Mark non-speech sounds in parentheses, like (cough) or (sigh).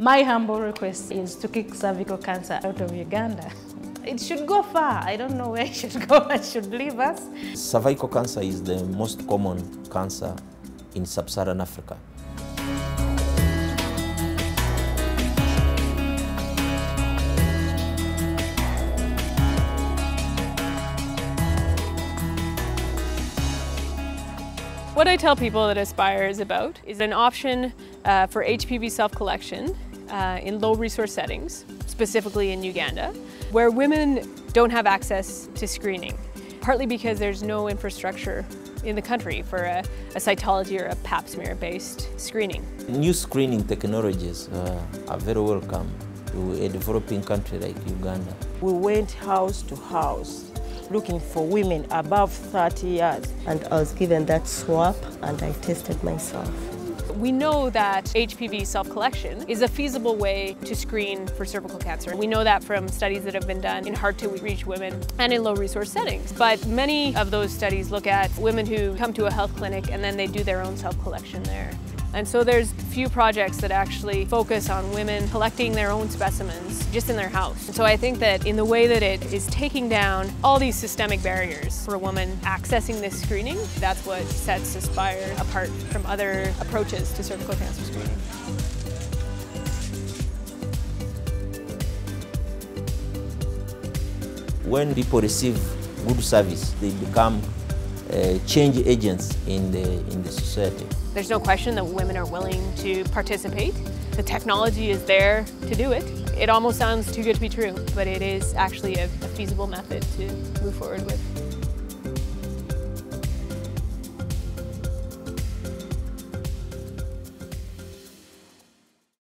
My humble request is to kick cervical cancer out of Uganda. It should go far. I don't know where (laughs) it should go. It should leave us. Cervical cancer is the most common cancer in sub-Saharan Africa. What I tell people that Aspire is about is an option uh, for HPV self-collection uh, in low resource settings, specifically in Uganda, where women don't have access to screening, partly because there's no infrastructure in the country for a, a cytology or a pap smear based screening. New screening technologies uh, are very welcome to a developing country like Uganda. We went house to house looking for women above 30 years. And I was given that swab and I tested myself. We know that HPV self-collection is a feasible way to screen for cervical cancer. We know that from studies that have been done in hard-to-reach women and in low-resource settings. But many of those studies look at women who come to a health clinic and then they do their own self-collection there. And so there's few projects that actually focus on women collecting their own specimens just in their house. And so I think that in the way that it is taking down all these systemic barriers for a woman accessing this screening, that's what sets Aspire apart from other approaches to cervical cancer screening. When people receive good service, they become uh, change agents in the, in the society. There's no question that women are willing to participate. The technology is there to do it. It almost sounds too good to be true, but it is actually a, a feasible method to move forward with.